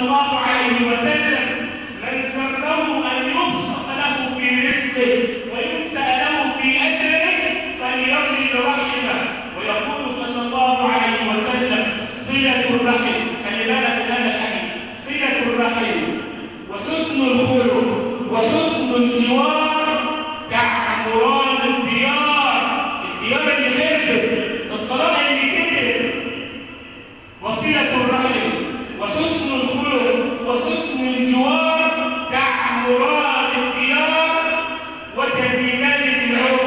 الله عليه وسلم من سره أن يبسط له في رزقه وينسأ له في أثره فليصل رحمه ويقول صلى الله عليه وسلم صلة الرحم خلي بالك من هذا الحديث. صلة الرحم وحسن الخلق. وحسن الجوار. كعمران الديار. الديار اللي خربت. الطلاق اللي كتب وصلة الرحم. 19, 19.